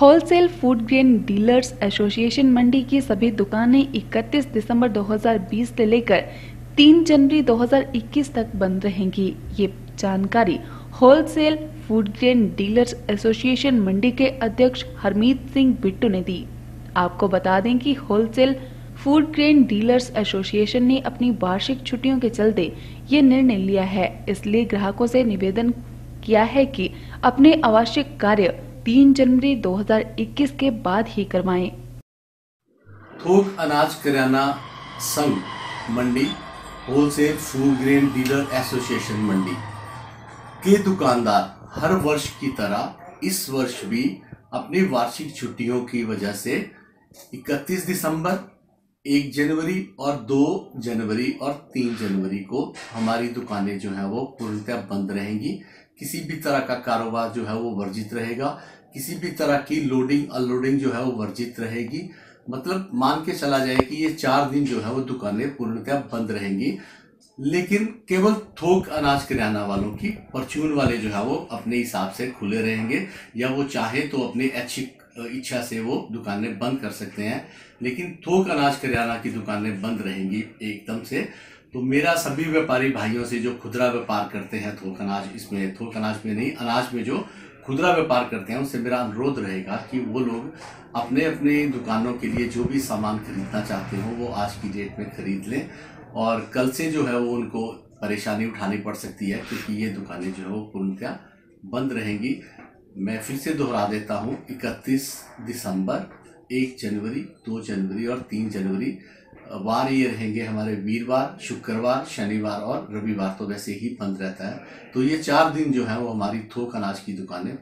Wholesale food grain dealers association Mandi की सभी दुकानें 31 दिसंबर 2020 से लेकर 3 जनवरी 2021 तक बंद रहेंगी। ये जानकारी wholesale food grain dealers association Mandi के अध्यक्ष हरमीत सिंह बिट्टू ने दी। आपको बता दें कि wholesale food grain dealers association ने अपनी वार्षिक छुट्टियों के चलते ये निर्णय लिया है। इसलिए ग्राहकों से निवेदन किया है कि अपने आवश्यक कार्य तीन जनवरी 2021 के बाद ही करवाएँ। थोक अनाज किराना संघ, Mandi wholesale food grain dealer association Mandi के दुकानदार हर वर्ष की तरह इस वर्ष भी अपनी वार्षिक छुट्टियों की वजह से 31 दिसंबर 1 जनवरी और दो जनवरी और तीन जनवरी को हमारी दुकानें जो है वो पूर्णतः बंद रहेंगी। किसी भी तरह का कारोबार जो है वो वर्जित रहेगा। किसी भी तरह की लोडिंग अनलोडिंग जो है वो वर्जित रहेगी। मतलब मान के चला जाए कि ये चार दिन जो है वो दुकानें पूर्णतः बंद रहेंगी। लेकिन केवल थोक अनाज किराना वालों की परचून वाले जो है वो अपने हिसाब से खुले रहेंगे। या वो चाहे तो अपने ऐच्छिक इच्छा से वो दुकानें बंद कर सकते हैं। लेकिन थोक अनाज करियाना की दुकानें बंद रहेंगी एकदम से। तो मेरा सभी व्यापारी भाइयों से जो खुदरा व्यापार करते हैं थोक अनाज, इसमें थोक अनाज में नहीं, अनाज में जो खुदरा व्यापार करते हैं, उनसे मेरा अनुरोध रहेगा कि वो लोग अपने अपने दुकानों के लिए जो भी सामान खरीदना चाहते हो, वो आज की डेट में खरीद लें। और कल से जो है वो उनको परेशानी उठानी पड़ सकती है, क्योंकि ये दुकानें जो है वो पूर्णतः बंद रहेंगी। मैं फिर से दोहरा देता हूँ, इकतीस दिसंबर, एक जनवरी, दो जनवरी और तीन जनवरी। वार ये रहेंगे हमारे वीरवार, शुक्रवार, शनिवार और रविवार तो वैसे ही बंद रहता है। तो ये चार दिन जो है वो हमारी थोक अनाज की दुकानें